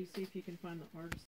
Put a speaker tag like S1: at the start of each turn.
S1: You see if you can find the artist.